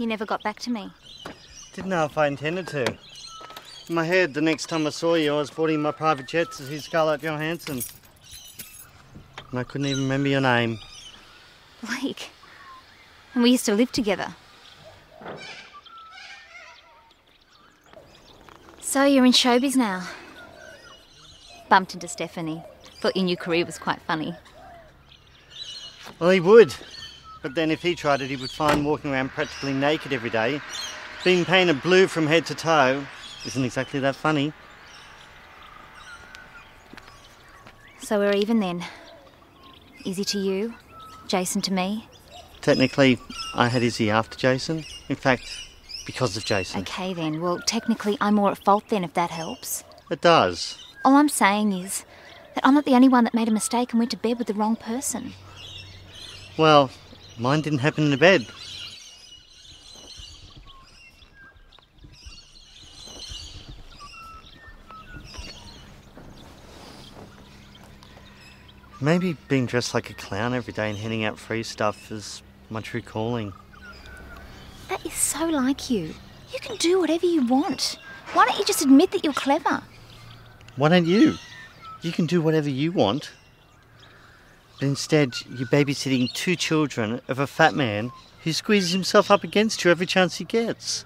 You never got back to me. Didn't know if I intended to. In my head, the next time I saw you, I was boarding my private jet to see Scarlett Johansson. And I couldn't even remember your name. Blake. And we used to live together. So you're in showbiz now. Bumped into Stephanie. Thought your new career was quite funny. Well, he would. But then if he tried it, he would find walking around practically naked every day, being painted blue from head to toe, isn't exactly that funny. So we're even then. Izzy to you, Jason to me. Technically, I had Izzy after Jason. In fact, because of Jason. Okay then. Well, technically, I'm more at fault then, if that helps. It does. All I'm saying is that I'm not the only one that made a mistake and went to bed with the wrong person. Well, mine didn't happen in the bed. Maybe being dressed like a clown every day and handing out free stuff is my true calling. That is so like you. You can do whatever you want. Why don't you just admit that you're clever? Why don't you? You can do whatever you want. But instead, you're babysitting two children of a fat man who squeezes himself up against you every chance he gets.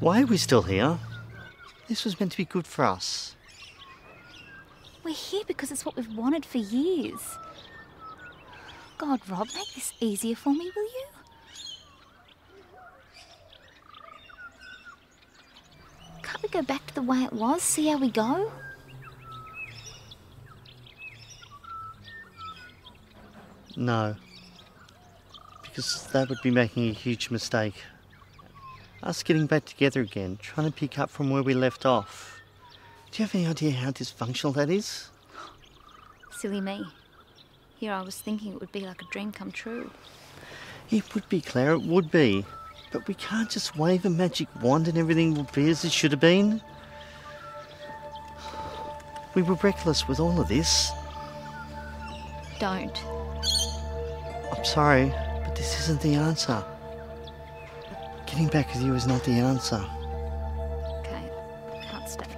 Why are we still here? This was meant to be good for us. We're here because it's what we've wanted for years. God, Rob, make this easier for me, will you? Can't we go back to the way it was? See how we go? No. Because that would be making a huge mistake. Us getting back together again, trying to pick up from where we left off. Do you have any idea how dysfunctional that is? Silly me. Here I was thinking it would be like a dream come true. It would be, Claire, it would be. But we can't just wave a magic wand and everything will be as it should have been. We were reckless with all of this. Don't sorry, but this isn't the answer. Getting back with you is not the answer. Okay, I can't stay.